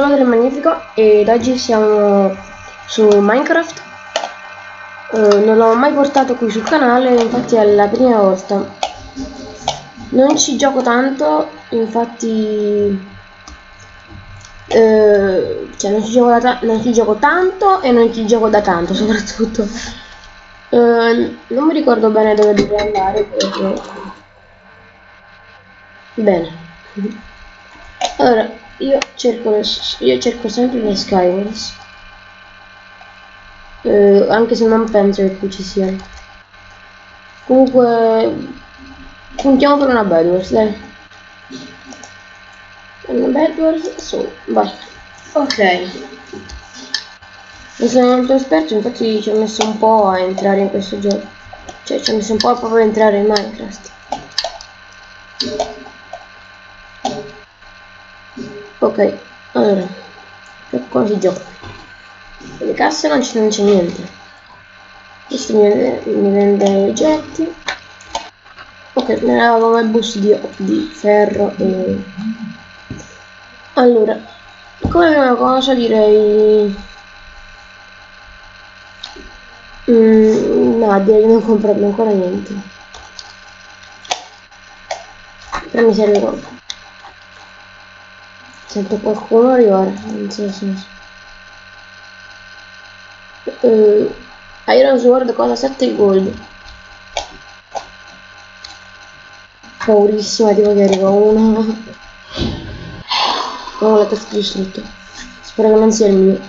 Sono del Magnifico ed oggi siamo su Minecraft. Uh, non l'ho mai portato qui sul canale, infatti è la prima volta. Non ci gioco tanto, infatti... Uh, cioè non ci, non ci gioco tanto e non ci gioco da tanto soprattutto. Uh, non mi ricordo bene dove dovrei andare perché... Bene. Allora, io cerco, io cerco sempre le Skywars. Eh, anche se non penso che qui ci siano. Comunque, puntiamo per una Bedwars, dai. Una Bedwars, su, vai. Ok. Non sono molto esperto, infatti ci ho messo un po' a entrare in questo gioco. Cioè, ci ho messo un po' proprio a entrare in Minecraft. Ok, allora, qua si gioca. Le casse non c'è niente. Questo mi mi vende oggetti. Ok, me ne dava come bus di, di ferro e... Allora, come prima cosa direi... Mm, no, direi di non comprarmi ancora niente. Però mi serve qualcosa. Sento qualcuno arrivare, non so senso. Uh, Iron Sword cosa 7 gold. Paurissima tipo che arriva uno. Oh, la testa distrutto. Spero che non sia il mio.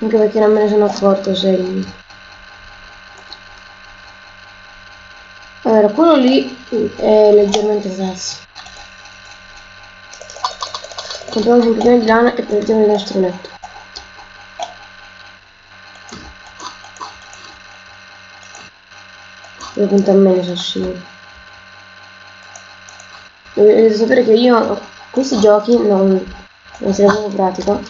Anche perché non me ne sono accorto se è il mio. Allora, quello lì è leggermente sasso. Compriamo un pochino di lana e prendiamo il nostro letto. Due punti a me sicuro. Dovete sapere che io questi giochi non, non se ne proprio pratico.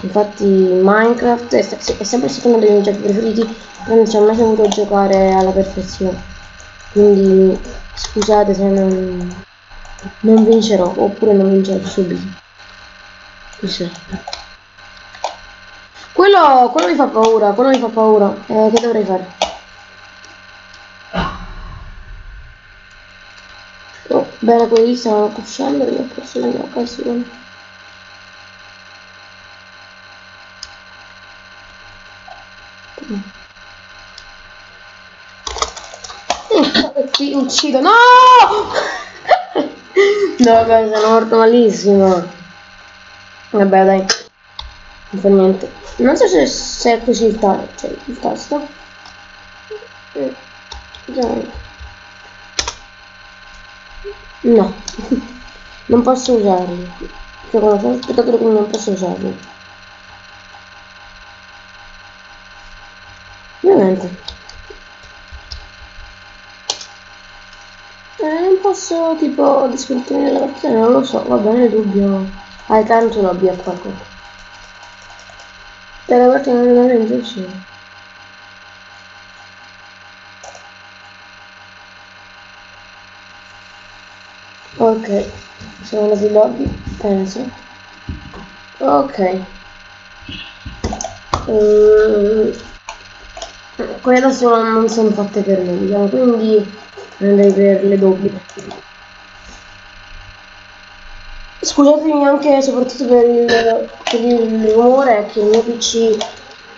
Infatti Minecraft è, è, sempre stato uno dei miei giochi preferiti, però non ci ho mai saputo giocare alla perfezione. Quindi scusate se non, non vincerò, oppure non vincerò subito. Cos'è? Quello, quello mi fa paura, quello mi fa paura. Eh, che dovrei fare? Oh, bene, quelli stavano pushando, io forse la mia occasione. Ti uccido, no! no, sono morto malissimo. Vabbè dai, non fa niente. Non so se, se è così il, ta cioè, il tasto. Eh, no, non posso usarlo. Secondo me, spettatore quindi non posso usarlo. Ovviamente. Eh, non posso tipo discontinuare la partita, non lo so, va bene, dubbio. Hai tanto lo abbia fatto. Delle volte non lo rendo sì. Ok, sono andati lobby, penso. Ok. Uh, quelle adesso non sono fatte per me, diciamo, quindi andrei per le doppie. Scusatemi anche soprattutto per il, per il rumore che il mio PC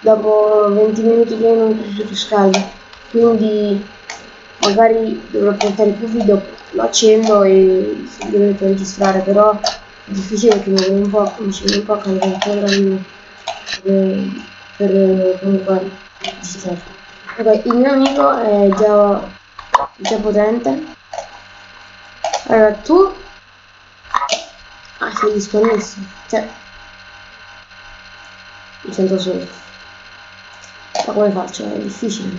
dopo 20 minuti che non si riscalda, quindi magari dovrò portare più video, lo accendo e dovete registrare, però è difficile perché mi viene un po', mi viene un po' a caricare il programma per, per comunque registrare. Ok, il mio amico è già, già potente. Allora, tu Ah, sei disconnesso. Cioè... Mi sento solo. Ma come faccio? È difficile.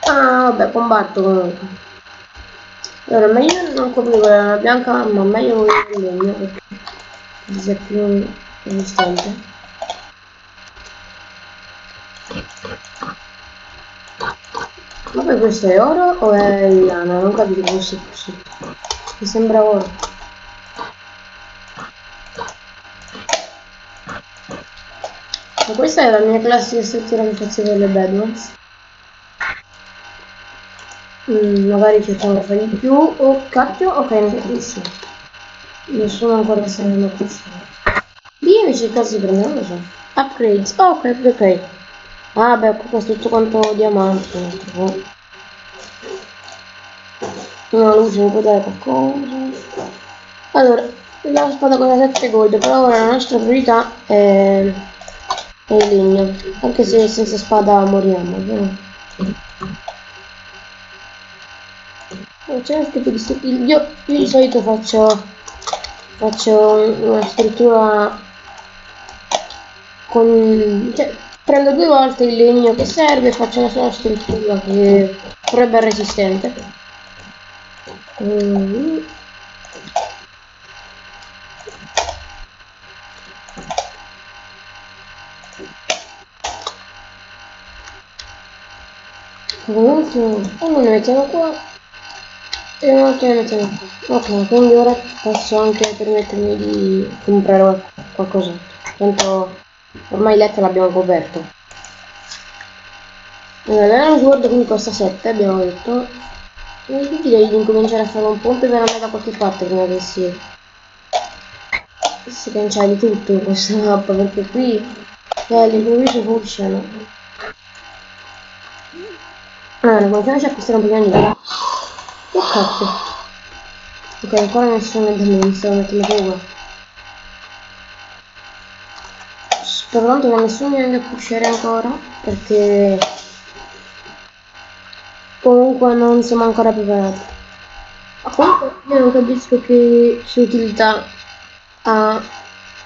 Ah, vabbè, combatto comunque. Allora, meglio non coprire la bianca, ma meglio il legno perché sia più resistente. Vabbè questo è oro o è lana? Non capisco questo così. Mi sembra oro. Ma questa è la mia classica struttura che facevo le Badlands. Mm, magari facciamo fare di più. Oh cacchio, ok, non capisco. Nessuno ancora se ne è Lì invece il caso di prendere, non lo so. Upgrades, oh, ok, ok. Ah beh, questo tutto quanto diamante. Oh. No, luce mi può dare qualcosa. Allora, la spada con la 7 gold, però ora la nostra priorità è, è il legno. Anche se senza spada moriamo, vero? Oh, c'è un tipo di io, io di solito faccio faccio una struttura con cioè, prendo due volte il legno che serve e faccio una sola struttura che essere resistente mm. comunque uno ne mettiamo qua e un altro ne mettiamo qua ok quindi ora posso anche permettermi di comprare qualcosa tanto ormai il letto l'abbiamo coperto. Allora Sword quindi costa 7 abbiamo detto. E direi di incominciare a fare un ponte per andare da qualche parte prima che si si cancelli tutto in questa mappa perché qui eh, all'improvviso funziona allora cominciamoci a acquistare un di vita oh cacchio. Ok ancora nessuno da me mi stavo mettendo paura tanto che nessuno mi venga a pushare ancora perché comunque non siamo ancora preparati. Ma comunque io non capisco che, che utilità ha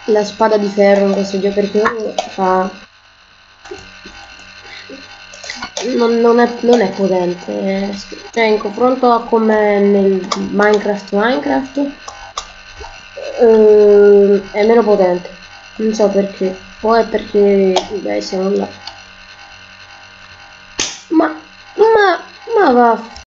la spada di ferro in questo gioco perché fa non, non, è, non è potente cioè in confronto a come nel Minecraft Minecraft eh, è meno potente non so perché. O è perché beh siamo là. Ma ma ma va